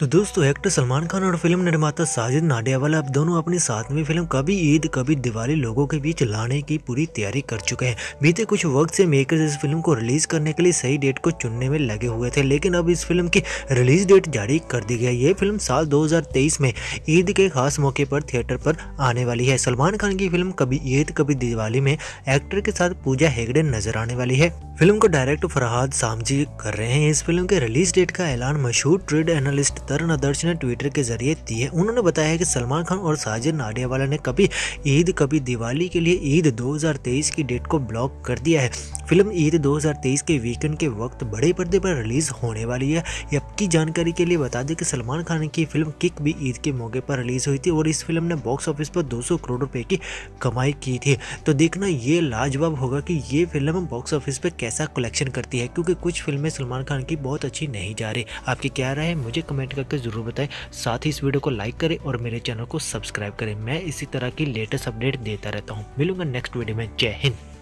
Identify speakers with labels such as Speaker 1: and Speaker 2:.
Speaker 1: तो दोस्तों, एक्टर सलमान खान और फ़िल्म निर्माता साजिद नाडियावाला अब दोनों अपनी सातवीं फ़िल्म कभी ईद, कभी दिवाली लोगों के बीच लाने की पूरी तैयारी कर चुके हैं। बीते कुछ वक्त से मेकर्स इस फ़िल्म को रिलीज़ करने के लिए सही डेट को चुनने में लगे हुए थे, लेकिन अब इस फ़िल्म की रिलीज़ डेट जारी कर दी गई ये फ़िल्म साल दो हज़ार तेईस में ईद के खास मौके पर थिएटर पर आने वाली है। सलमान खान की फ़िल्म कभी ईद, कभी दिवाली में एक्टर के साथ पूजा हेगड़े नज़र आने वाली है। फ़िल्म को डायरेक्ट फरहाद सामजी कर रहे हैं। इस फ़िल्म के रिलीज़ डेट का ऐलान मशहूर ट्रेड एनालिस्ट तरन आदर्श ने ट्विटर के ज़रिए दी है। उन्होंने बताया कि सलमान खान और साजिद नाडियावाला ने कभी ईद, कभी दिवाली के लिए ईद 2023 की डेट को ब्लॉक कर दिया है। फ़िल्म ईद 2023 के वीकेंड के वक्त बड़े पर्दे पर रिलीज़ होने वाली है। अब की जानकारी के लिए बता दें कि सलमान खान की फ़िल्म किक भी ईद के मौके पर रिलीज़ हुई थी और इस फ़िल्म ने बॉक्स ऑफ़िस पर 200 करोड़ रुपए की कमाई की थी। तो देखना ये लाजवाब होगा कि ये फ़िल्म बॉक्स ऑफ़िस पर कैसा कलेक्शन करती है, क्योंकि कुछ फ़िल्में सलमान खान की बहुत अच्छी नहीं जा रही। आपकी क्या राय है? मुझे कमेंट करके ज़रूर बताएँ। साथ ही इस वीडियो को लाइक करें और मेरे चैनल को सब्सक्राइब करें। मैं इसी तरह की लेटेस्ट अपडेट देता रहता हूँ। मिलूँगा नेक्स्ट वीडियो में। जय हिंद।